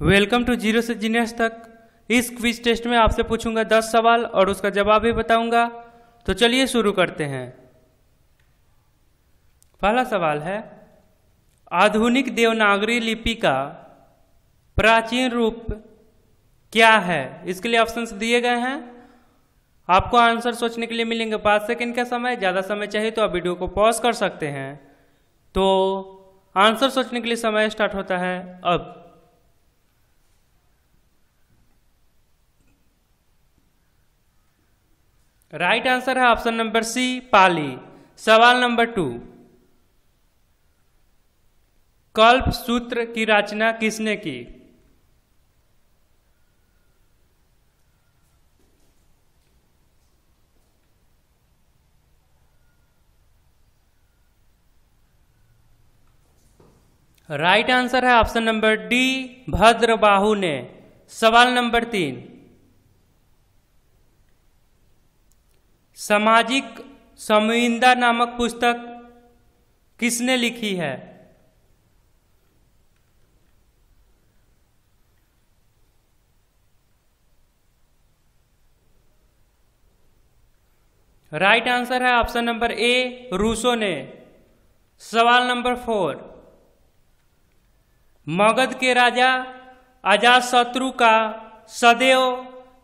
Welcome to zero से genius तक। इस क्विज टेस्ट में आपसे पूछूँगा दस सवाल और उसका जवाब भी बताऊँगा। तो चलिए शुरू करते हैं। पहला सवाल है, आधुनिक देवनागरी लिपि का प्राचीन रूप क्या है? इसके लिए ऑप्शंस दिए गए हैं। आपको आंसर सोचने के लिए मिलेंगे पाँच सेकंड का समय, ज़्यादा समय चाहिए तो आप वीडियो को पॉज कर सकते हैं। तो आंसर सोचने के लिए समय स्टार्ट होता है अब। राइट आंसर है ऑप्शन नंबर सी पाली सवाल नंबर टू कल्प सूत्र की रचना किसने की? राइट right आंसर है ऑप्शन नंबर डी भद्रबाहु ने. सवाल नंबर तीन. सामाजिक संविदा नामक पुस्तक किसने लिखी है? राइट right आंसर है ऑप्शन नंबर ए रूसो ने। सवाल नंबर फोर मगध के राजा अजात शत्रु का सदैव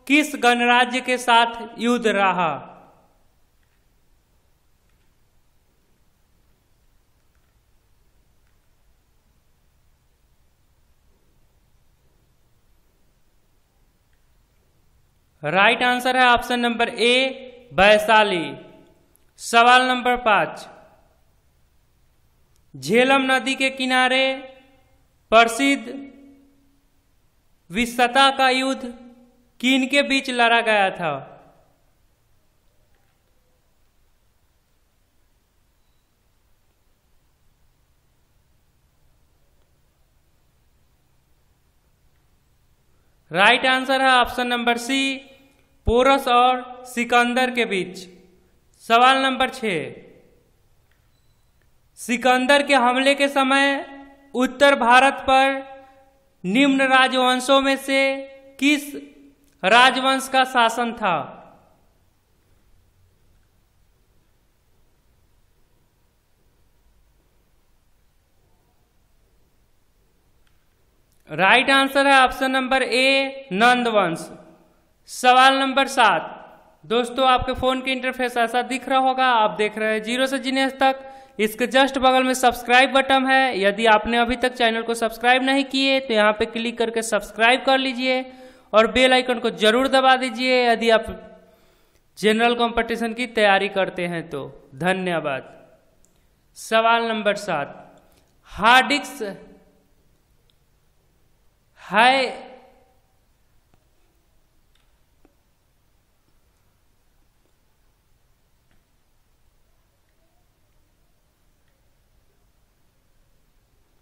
किस गणराज्य के साथ युद्ध रहा? राइट आंसर है ऑप्शन नंबर ए वैशाली सवाल नंबर पाँच. झेलम नदी के किनारे प्रसिद्ध विस्तता का युद्ध किन के बीच लड़ा गया था? राइट आंसर है ऑप्शन नंबर सी पोरस और सिकंदर के बीच। सवाल नंबर छ सिकंदर के हमले के समय उत्तर भारत पर निम्न राजवंशों में से किस राजवंश का शासन था? राइट आंसर है ऑप्शन नंबर ए, नंदवंश। सवाल नंबर सात। दोस्तों, आपके फ़ोन के इंटरफेस ऐसा दिख रहा होगा। आप देख रहे हैं ज़ीरो से जीनेस तक। इसके जस्ट बगल में सब्सक्राइब बटन है। यदि आपने अभी तक चैनल को सब्सक्राइब नहीं किए तो यहाँ पे क्लिक करके सब्सक्राइब कर लीजिए और बेल आइकन को ज़रूर दबा दीजिए। यदि आप जनरल कंपटीशन की तैयारी करते हैं तो धन्यवाद। सवाल नंबर सात। हार्डिक्स हाय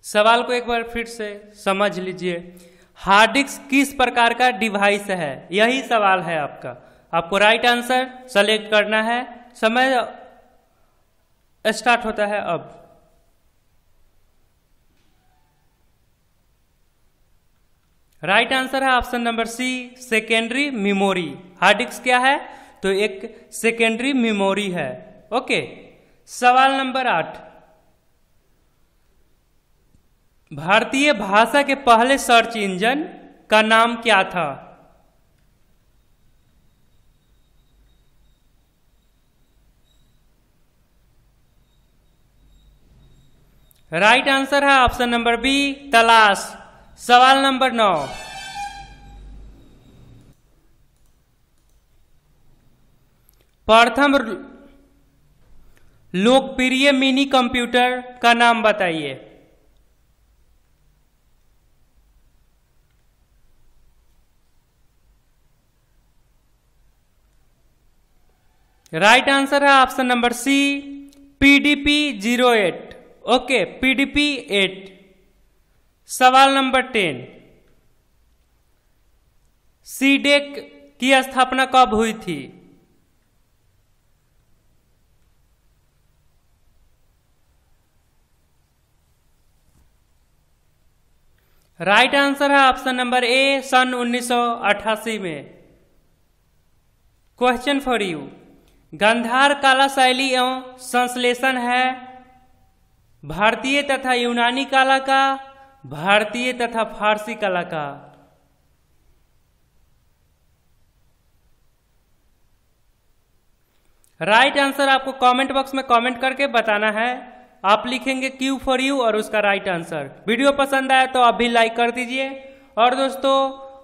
सवाल को एक बार फिर से समझ लीजिए। हार्ड डिस्क किस प्रकार का डिवाइस है? यही सवाल है आपका। आपको राइट आंसर सेलेक्ट करना है। समय स्टार्ट होता है अब। राइट right आंसर है option number C, secondary memory. Hard disk क्या है? तो एक सेकेंडरी मेमोरी है। ओके। सवाल नंबर आठ। भारतीय भाषा के पहले सर्च इंजन का नाम क्या था? राइट आंसर है ऑप्शन नंबर बी तलाश। सवाल नंबर नौ। प्रथम लोकप्रिय मिनी कंप्यूटर का नाम बताइए। राइट आंसर है option number C PDP zero eight okay PDP eight सवाल नंबर टेन सीडेक की स्थापना कब हुई थी? राइट आंसर है ऑप्शन नंबर ए सन 1988 में. क्वेश्चन फॉर यू गंधार काला शैली एवं संश्लेषण है। भारतीय तथा यूनानी कला का, भारतीय तथा फारसी कला का। राइट आंसर आपको कमेंट बॉक्स में कमेंट करके बताना है। आप लिखेंगे क्यू फॉर यू और उसका राइट आंसर वीडियो पसंद आया तो आप भी लाइक कर दीजिए। और दोस्तों,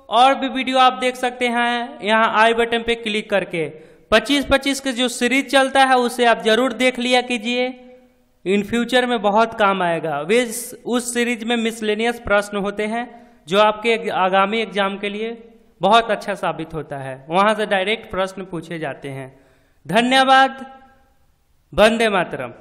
और भी वीडियो आप देख सकते हैं। यहाँ आई बटन पे क्लिक करके। 25-25 के जो सीरीज़ चलता है, उसे आप ज़रूर देख लिया कीजिए। इन फ्यूचर में बहुत काम आएगा। वे उस सीरीज़ में मिसलेनियस प्रश्न होते हैं, जो आपके आगामी एग्ज़ाम के लिए बहुत अच्छा साबित होता है। वहाँ से डायरेक्ट प्रश्न पूछे जाते हैं। धन्यवाद। वंदे मातरम।